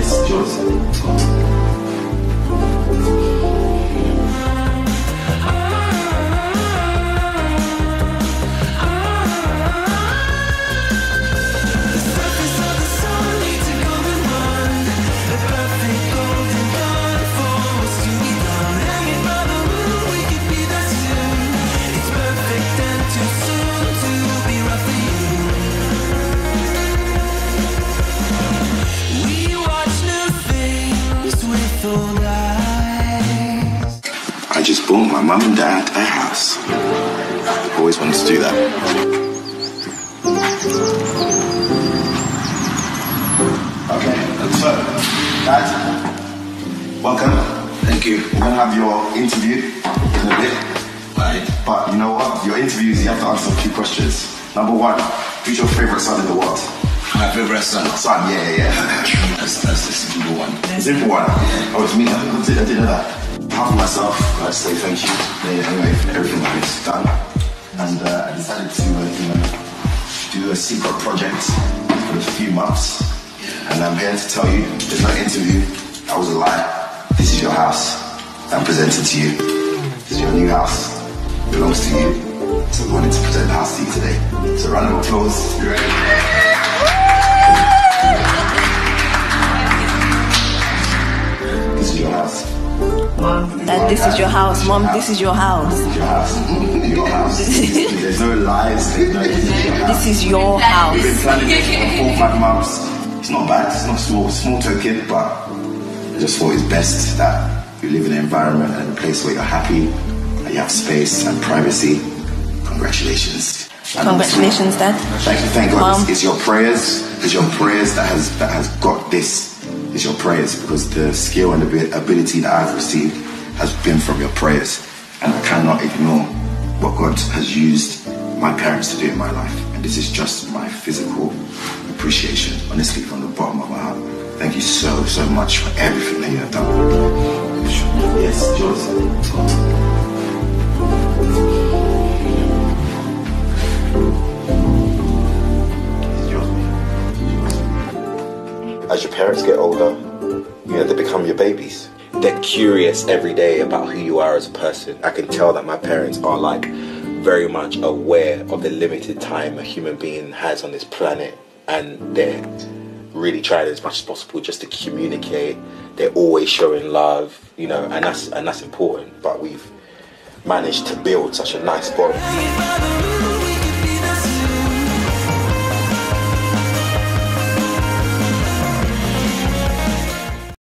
Yes, yours. I just bought my mum and dad a house. Always wanted to do that. Okay, so, Dad, welcome. Thank you. We're gonna have your interview in a bit. Right. But you know what? Your interviews, you have to answer a few questions. Number one, who's your favorite son in the world? My favorite son. Son, yeah, yeah, yeah. That's, that's the simple one. Simple one. Oh, it's me. I didn't know that. Half of myself, I'd say thank you. Anyway, for everything that done. And uh, I decided to, uh, you know, do a secret project for a few months. And I'm here to tell you, there's no interview. That was a lie. This is your house. I'm presenting to you. This is your new house. It belongs to you. So we wanted to present the house to you today. So round of applause. Dad, this is your house. Mom, this is your house. This is your house. your house. There's no lies. This is your house. This is your We've been planning this for four, five months. It's not bad. It's not small, small token, but I just thought it's best that you live in an environment and a place where you're happy, and you have space and privacy. Congratulations. And Congratulations, Dad. Thank you, thank God. Mom. It's, it's your prayers. It's your prayers that has that has got this. It's your prayers because the skill and the ability that I've received has been from your prayers, and I cannot ignore what God has used my parents to do in my life. And this is just my physical appreciation, honestly, from the bottom of my heart. Thank you so so much for everything that you have done. Yes, George. As your parents get older, you know, they become your babies. They're curious every day about who you are as a person. I can tell that my parents are like very much aware of the limited time a human being has on this planet and they're really trying as much as possible just to communicate. They're always showing love, you know, and that's and that's important. But we've managed to build such a nice bond.